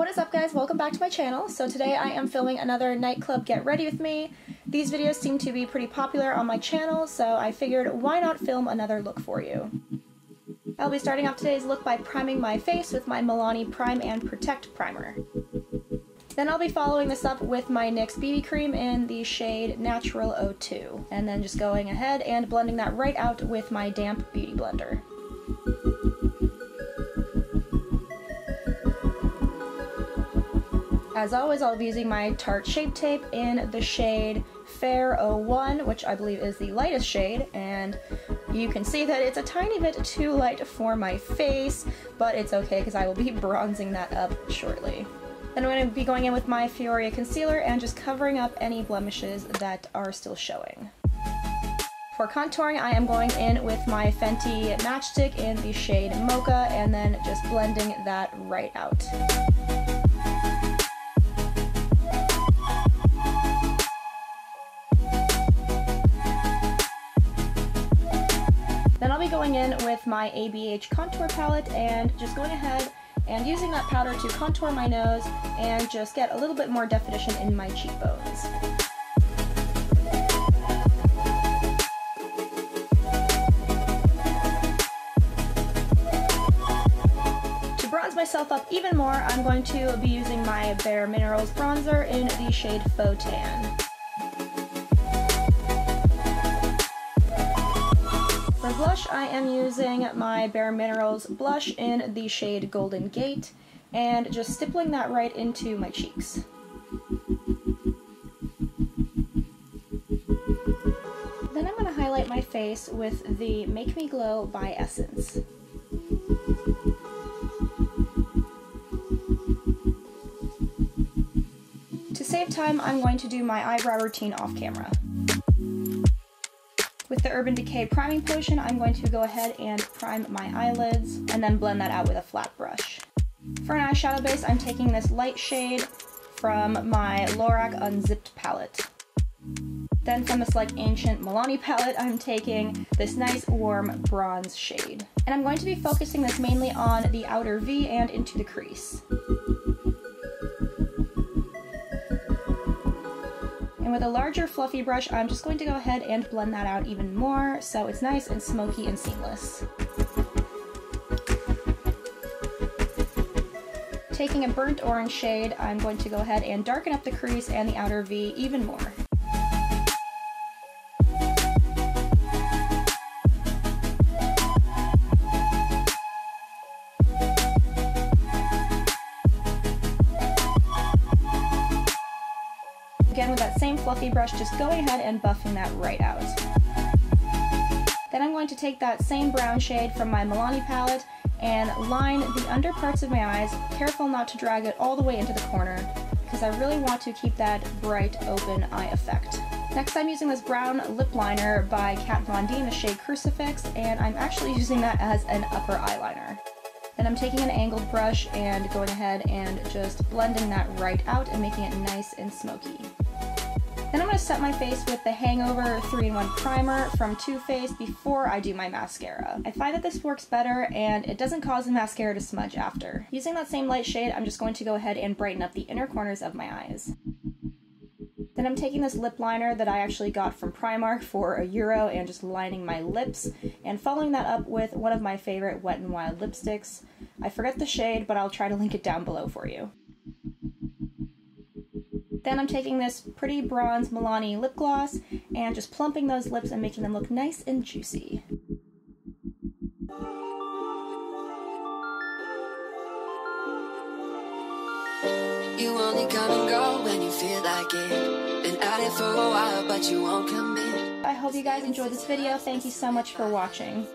What is up guys, welcome back to my channel. So today I am filming another nightclub get ready with me. These videos seem to be pretty popular on my channel, so I figured why not film another look for you. I'll be starting off today's look by priming my face with my Milani Prime and Protect Primer. Then I'll be following this up with my NYX BB cream in the shade Natural 02, and then just going ahead and blending that right out with my damp beauty blender. As always, I'll be using my Tarte Shape Tape in the shade Fair 01, which I believe is the lightest shade, and you can see that it's a tiny bit too light for my face, but it's okay because I will be bronzing that up shortly. Then I'm going to be going in with my Fioria concealer and just covering up any blemishes that are still showing. For contouring, I am going in with my Fenty Match Stix in the shade Mocha and then just blending that right out. Going in with my ABH contour palette and just going ahead and using that powder to contour my nose and just get a little bit more definition in my cheekbones. To bronze myself up even more, I'm going to be using my Bare Minerals bronzer in the shade Faux Tan. Blush, I am using my Bare Minerals blush in the shade Golden Gate, and just stippling that right into my cheeks. Then I'm going to highlight my face with the Make Me Glow by Essence. To save time, I'm going to do my eyebrow routine off camera. With the Urban Decay priming potion, I'm going to go ahead and prime my eyelids and then blend that out with a flat brush. For an eyeshadow base, I'm taking this light shade from my Lorac Unzipped palette. Then from this like ancient Milani palette, I'm taking this nice warm bronze shade. And I'm going to be focusing this mainly on the outer V and into the crease. And with a larger fluffy brush, I'm just going to go ahead and blend that out even more so it's nice and smoky and seamless. Taking a burnt orange shade, I'm going to go ahead and darken up the crease and the outer V even more. Again, with that same fluffy brush, just going ahead and buffing that right out. Then I'm going to take that same brown shade from my Milani palette and line the under parts of my eyes, careful not to drag it all the way into the corner, because I really want to keep that bright open eye effect. Next I'm using this brown lip liner by Kat Von D in the shade Crucifix, and I'm actually using that as an upper eyeliner. Then I'm taking an angled brush and going ahead and just blending that right out and making it nice and smoky. Then I'm going to set my face with the Hangover 3-in-1 Primer from Too Faced before I do my mascara. I find that this works better and it doesn't cause the mascara to smudge after. Using that same light shade, I'm just going to go ahead and brighten up the inner corners of my eyes. Then I'm taking this lip liner that I actually got from Primark for a euro and just lining my lips and following that up with one of my favorite Wet n Wild lipsticks. I forget the shade, but I'll try to link it down below for you. Then I'm taking this pretty bronze Milani lip gloss and just plumping those lips and making them look nice and juicy. You only come and go when you feel like it. Been at it for a while, but you won't commit. I hope you guys enjoyed this video. Thank you so much for watching.